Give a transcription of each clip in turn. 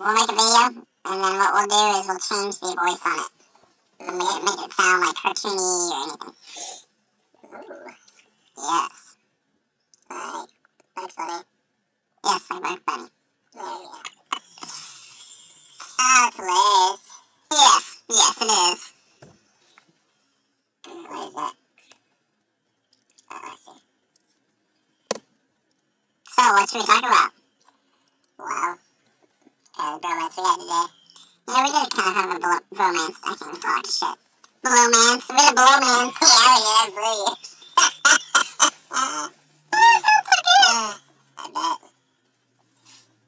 we'll make a video, and then what we'll do is we'll change the voice on it. Make it, make it sound like cartoony or anything. Ooh. Yes. Like Bugs. Yes, like Bugs Bunny. There we go. Ah, oh, it's hilarious. Yes, yes, it is. What is that? Oh, I see. So, what should we talk about? Uh. Yeah, we did kind of have a blo- bromance. I can't talk shit. Blowmance. We had a blowmance. Yeah, we did. Uh, I bet.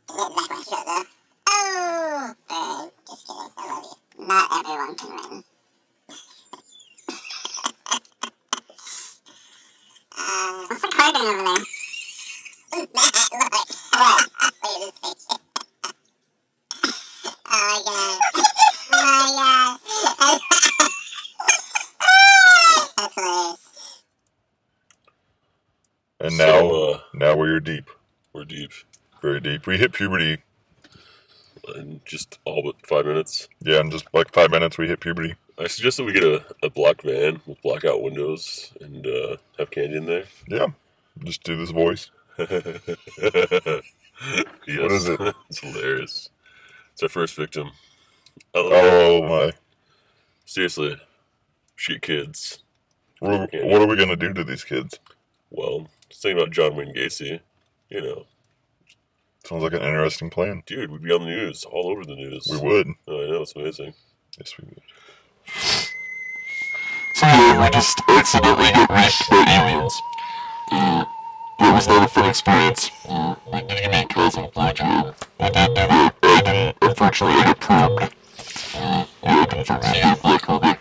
Back. Oh! Burn. Just kidding. I love you. Not everyone can win. uh, what's the card doing over there? Look. What? Look at this picture. Oh my god. Oh my god. That's hilarious. And So, now, uh, now we're deep, We're deep. very deep. We hit puberty. In just all but five minutes. Yeah, in just like five minutes, we hit puberty. I suggest that we get a, a black van with blackout windows and uh, have candy in there. Yeah, just do this voice. yes. What is it? it's hilarious. It's our first victim. Oh, Oh my! seriously. Shit kids. What, what are we gonna do to these kids? Well, just thinking about John Wayne Gacy. You know, Sounds like an interesting plan. dude, we'd be on the news, all over the news. We would. Oh, I know, it's amazing. Yes, we would. So yeah, we just accidentally got reached by aliens. Uh, that was not a fun experience. Uh, we did give me a cosmic blowjob. I did do that. I didn't, unfortunately, I got probed. Uh, yeah, I confirmed it. Yeah, black hole there.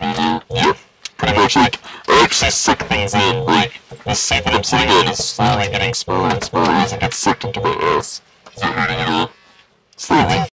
Yeah, pretty much like, I actually suck things in. Like, I'm sitting on is slowly getting smaller and smaller as it gets sucked into my ass. Is that hurting at all? Slowly.